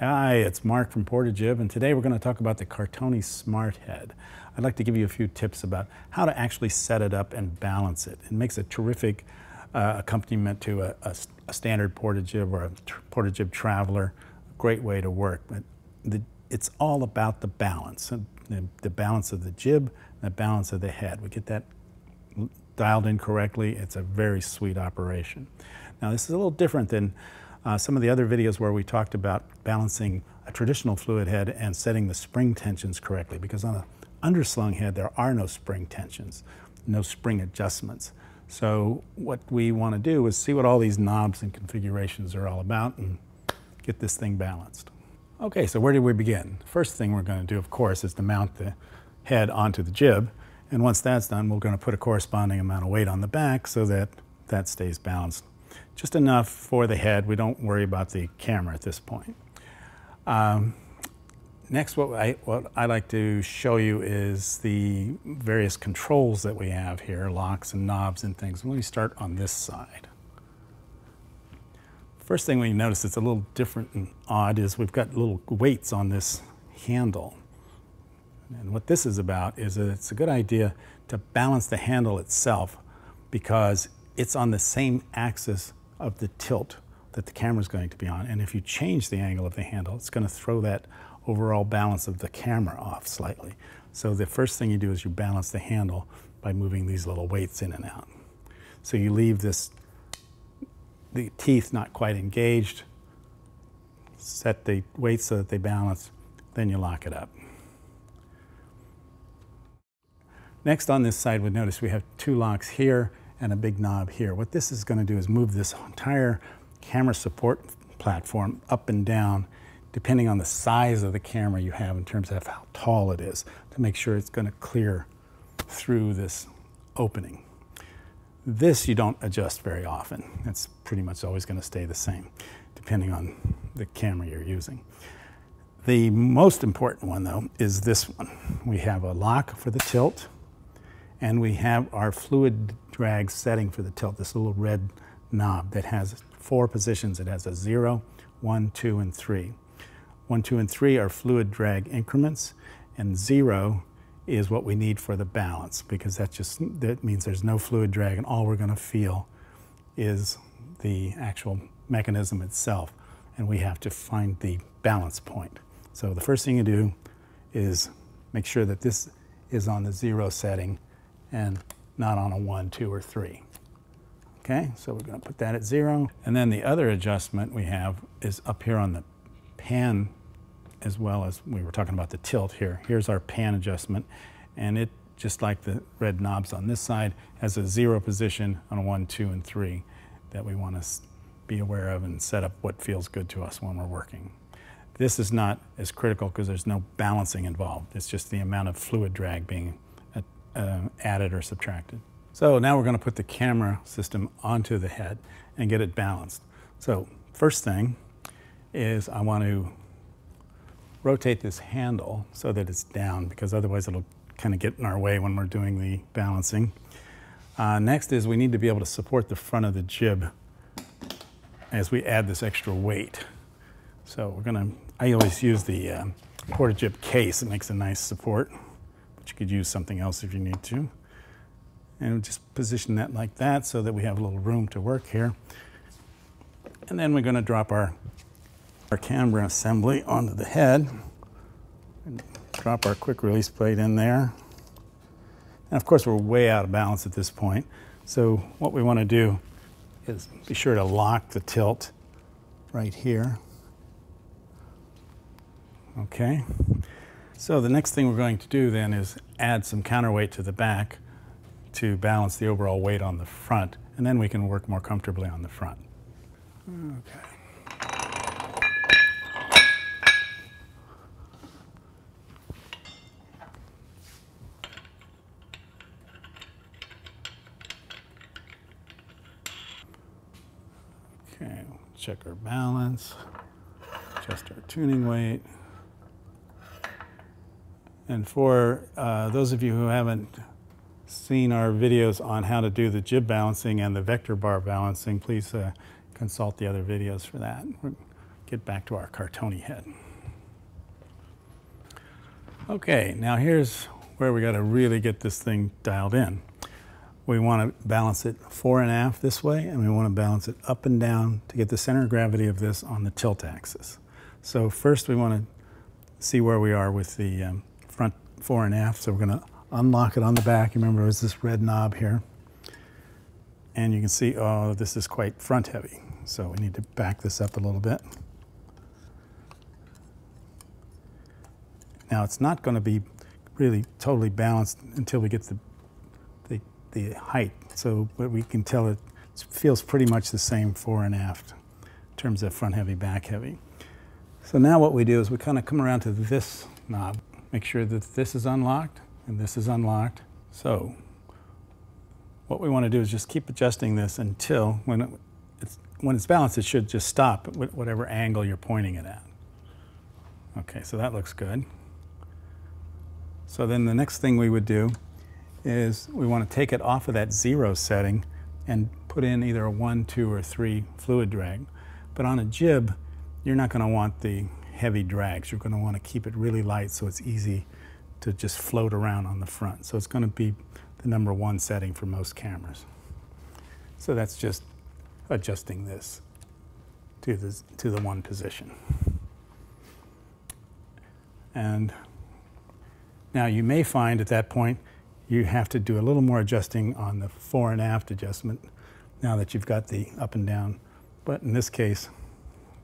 Hi, it's Mark from Porta-Jib, and today we're going to talk about the Cartoni Smart Head. I'd like to give you a few tips about how to actually set it up and balance it. It makes a terrific uh, accompaniment to a, a, a, standard Porta-Jib or a Porta-Jib Traveler. Great way to work, but the, it's all about the balance, the, the balance of the jib, the balance of the head. We get that dialed in correctly, it's a very sweet operation. Now this is a little different than uh, some of the other videos where we talked about balancing a traditional fluid head and setting the spring tensions correctly because on an underslung head there are no spring tensions, no spring adjustments. So what we want to do is see what all these knobs and configurations are all about and get this thing balanced. Okay, so where do we begin? First thing we're going to do, of course, is to mount the head onto the jib. And once that's done, we're going to put a corresponding amount of weight on the back so that that stays balanced just enough for the head. We don't worry about the camera at this point. Um, next, what I, what I like to show you is the various controls that we have here, locks and knobs and things. Let me start on this side. First thing we notice that's a little different and odd is we've got little weights on this handle. And what this is about is it's a good idea to balance the handle itself because it's on the same axis of the tilt that the camera is going to be on. And if you change the angle of the handle, it's going to throw that overall balance of the camera off slightly. So the first thing you do is you balance the handle by moving these little weights in and out. So you leave this, the teeth not quite engaged, set the weights so that they balance, then you lock it up. Next on this side, we notice we have two locks here and a big knob here. What this is going to do is move this entire camera support platform up and down depending on the size of the camera you have in terms of how tall it is to make sure it's going to clear through this opening. This you don't adjust very often. It's pretty much always going to stay the same depending on the camera you're using. The most important one though is this one. We have a lock for the tilt and we have our fluid drag setting for the tilt, this little red knob that has four positions. It has a zero, one, two, and three. One, two, and three are fluid drag increments, and zero is what we need for the balance because that just that means there's no fluid drag and all we're going to feel is the actual mechanism itself and we have to find the balance point. So the first thing you do is make sure that this is on the zero setting and not on a one, two, or three. Okay, so we're going to put that at zero. And then the other adjustment we have is up here on the pan as well as we were talking about the tilt here. Here's our pan adjustment and it, just like the red knobs on this side, has a zero position on a one, two, and three that we want to be aware of and set up what feels good to us when we're working. This is not as critical because there's no balancing involved. It's just the amount of fluid drag being uh, added or subtracted. So now we're going to put the camera system onto the head and get it balanced. So first thing is I want to rotate this handle so that it's down because otherwise it'll kind of get in our way when we're doing the balancing. Uh, next is we need to be able to support the front of the jib as we add this extra weight. So we're going to, I always use the uh, Porta-Jib case. It makes a nice support but you could use something else if you need to. And just position that like that so that we have a little room to work here. And then we're going to drop our, our camera assembly onto the head. And drop our quick release plate in there. And of course we're way out of balance at this point. So what we want to do is be sure to lock the tilt right here. Okay. So the next thing we're going to do then is add some counterweight to the back to balance the overall weight on the front, and then we can work more comfortably on the front. Okay. Okay, check our balance, adjust our tuning weight. And for uh, those of you who haven't seen our videos on how to do the jib balancing and the vector bar balancing, please uh, consult the other videos for that. We're get back to our Cartoni head. Okay, now here's where we got to really get this thing dialed in. We want to balance it fore and aft this way, and we want to balance it up and down to get the center of gravity of this on the tilt axis. So first we want to see where we are with the um, fore and aft. So we're going to unlock it on the back. Remember, there's this red knob here. And you can see, oh, this is quite front heavy. So we need to back this up a little bit. Now it's not going to be really totally balanced until we get the, the, the height. So but we can tell it feels pretty much the same fore and aft in terms of front heavy, back heavy. So now what we do is we kind of come around to this knob, make sure that this is unlocked and this is unlocked. So what we want to do is just keep adjusting this until when it, it's, when it's balanced, it should just stop at whatever angle you're pointing it at. Okay, so that looks good. So then the next thing we would do is we want to take it off of that zero setting and put in either a one, two, or three fluid drag. But on a jib, you're not going to want the heavy drags. You're going to want to keep it really light so it's easy to just float around on the front. So it's going to be the number one setting for most cameras. So that's just adjusting this to the, to the one position. And now you may find at that point you have to do a little more adjusting on the fore and aft adjustment now that you've got the up and down. But in this case,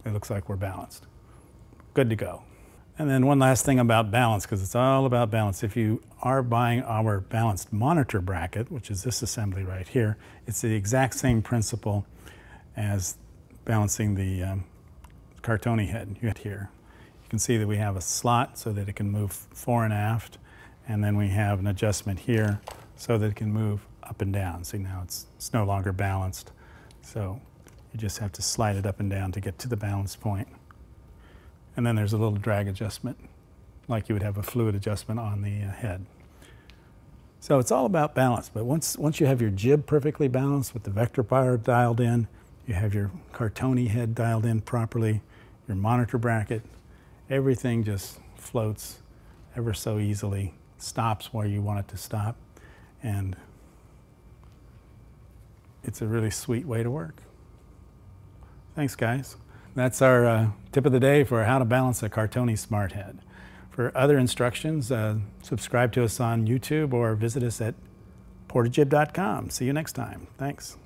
it looks like we're balanced. Good to go. And then one last thing about balance, because it's all about balance. If you are buying our balanced monitor bracket, which is this assembly right here, it's the exact same principle as balancing the um, Cartoni head you here. You can see that we have a slot so that it can move fore and aft, and then we have an adjustment here so that it can move up and down. See now it's, it's no longer balanced. So you just have to slide it up and down to get to the balance point. And then there's a little drag adjustment, like you would have a fluid adjustment on the uh, head. So it's all about balance. But once, once you have your jib perfectly balanced with the vector bar dialed in, you have your Cartoni head dialed in properly, your monitor bracket, everything just floats ever so easily, stops where you want it to stop, and it's a really sweet way to work. Thanks, guys. That's our uh, tip of the day for how to balance a Cartoni Smart Head. For other instructions, uh, subscribe to us on YouTube or visit us at portajib.com. See you next time. Thanks.